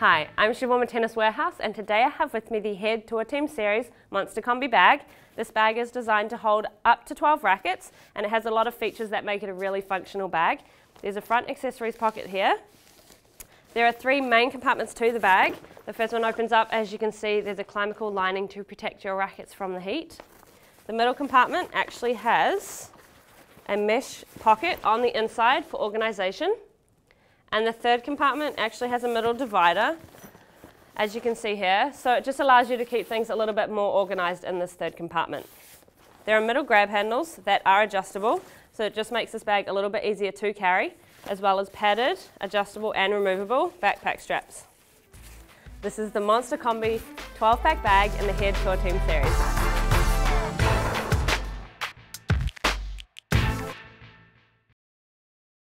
Hi, I'm Siobhan Tennis Warehouse and today I have with me the Head Tour Team Series Monster Combi bag. This bag is designed to hold up to 12 rackets and it has a lot of features that make it a really functional bag. There's a front accessories pocket here. There are three main compartments to the bag. The first one opens up, as you can see, there's a Climate Control lining to protect your rackets from the heat. The middle compartment actually has a mesh pocket on the inside for organisation. And the third compartment actually has a middle divider, as you can see here. So it just allows you to keep things a little bit more organized in this third compartment. There are middle grab handles that are adjustable, so it just makes this bag a little bit easier to carry, as well as padded, adjustable and removable backpack straps. This is the Monster Combi 12 pack bag in the Head Tour Team series.